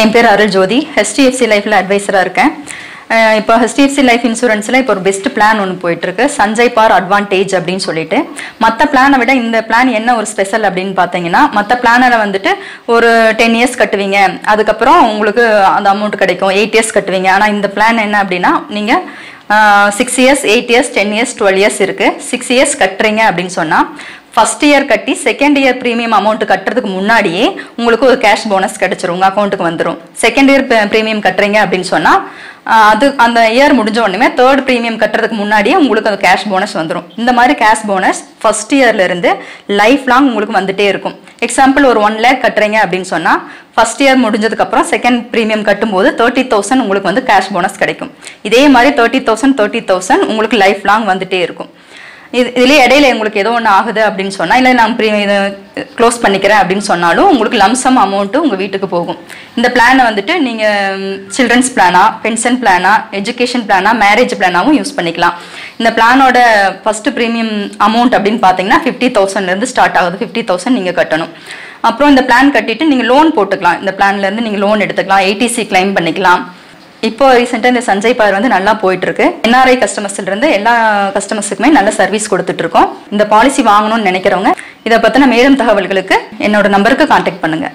என் பேர் அருள் ஜோதி. ஹெச்டிஎஃப்சி லைஃப்பில் அட்வைசராக இருக்கேன். இப்போ ஹெச்டிஎஃப்சி லைஃப் இன்சூரன்ஸில் இப்போ ஒரு பெஸ்ட் பிளான் ஒன்று போயிட்டுருக்கு. சஞ்சய் பார் அட்வான்டேஜ் அப்படின்னு சொல்லிட்டு. மற்ற பிளானை விட இந்த பிளான் என்ன ஒரு ஸ்பெஷல் அப்படின்னு பார்த்தீங்கன்னா மற்ற பிளானில் வந்துட்டு ஒரு டென் இயர்ஸ் கட்டுவீங்க. அதுக்கப்புறம் உங்களுக்கு அந்த அமௌண்ட் கிடைக்கும். எயிட் இயர்ஸ் கட்டுவீங்க. ஆனால் இந்த பிளான் என்ன அப்படின்னா நீங்கள் six years eight years ten years twelve years இருக்குது சிக்ஸ் இயர்ஸ் கட்டுறீங்க அப்படின்னு சொன்னால் ஃபஸ்ட் இயர் கட்டி செகண்ட் இயர் ப்ரீமியம் அமௌண்ட் கட்டுறதுக்கு முன்னாடியே உங்களுக்கு ஒரு கேஷ் போனஸ் கிடைச்சிரும். உங்கள் அக்கௌண்ட்டுக்கு வந்துடும் செகண்ட் இயர் ப்ரீமியம் கட்டுறீங்க அப்படின்னு சொன்னால் அது அந்த இயர் முடிஞ்ச உடனே தேர்ட் ப்ரீமியம் கட்டுறதுக்கு முன்னாடியே உங்களுக்கு அந்த கேஷ் போனஸ் வந்துடும் இந்த மாதிரி கேஷ் போனஸ் ஃபர்ஸ்ட் இயர்ல இருந்து லைஃப் லாங் உங்களுக்கு வந்துட்டே இருக்கும். எக்ஸாம்பிள் ஒரு ஒன் லேக் கட்டுறீங்க அப்படின்னு சொன்னால் ஃபர்ஸ்ட் இயர் முடிஞ்சதுக்கப்புறம் செகண்ட் ப்ரீமியம் கட்டும்போது தேர்ட்டி தௌசண்ட் உங்களுக்கு வந்து கேஷ் போனஸ் கிடைக்கும். இதே மாதிரி தேர்ட்டி தௌசண்ட் தேர்ட்டி தௌசண்ட் உங்களுக்கு லைஃப் லாங் வந்துட்டே இருக்கும். இது இதுலேயே இடையில உங்களுக்கு ஏதோ ஒன்று ஆகுது அப்படின்னு சொன்னால் இல்லை நான் ப்ரீ இதை க்ளோஸ் பண்ணிக்கிறேன் அப்படின்னு சொன்னாலும் உங்களுக்கு லம்சம் அமௌண்ட்டு உங்கள் வீட்டுக்கு போகும். இந்த பிளானை வந்துட்டு நீங்கள் சில்ட்ரன்ஸ் பிளானா பென்ஷன் பிளானா எஜுகேஷன் பிளானா மேரேஜ் பிளானாகவும் யூஸ் பண்ணிக்கலாம். இந்த பிளானோட ஃபர்ஸ்ட் ப்ரீமியம் அமௌண்ட் அப்படின்னு பார்த்தீங்கன்னா ஃபிஃப்டி தௌசண்ட்லேருந்து ஸ்டார்ட் ஆகுது. ஃபிஃப்டி தௌசண்ட் நீங்கள் கட்டணும். அப்புறம் இந்த பிளான் கட்டிட்டு நீங்கள் லோன் போட்டுக்கலாம். இந்த பிளான்லேருந்து நீங்கள் லோன் எடுத்துக்கலாம். ஏடிசி கிளைம் பண்ணிக்கலாம். இப்போ ரீசெண்டாக இந்த சஞ்சய் பார் வந்து நல்லா போயிட்டு இருக்கு என்ஆர்ஐ கஸ்டமர்ஸ்ல இருந்து எல்லா கஸ்டமர்ஸுக்குமே நல்ல சர்வீஸ் கொடுத்துட்டு இருக்கோம் இந்த பாலிசி வாங்கணும்னு நினைக்கிறவங்க இதை பத்தின மேலும் தகவல்களுக்கு என்னோட நம்பருக்கு கான்டாக்ட் பண்ணுங்க.